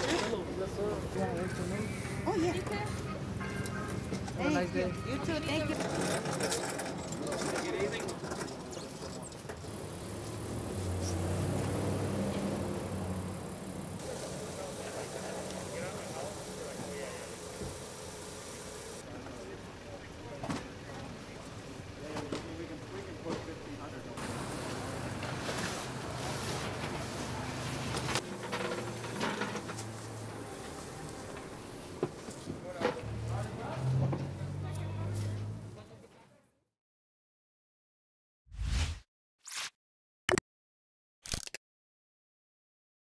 right there? Oh, yeah. Thank you. You too. Thank you.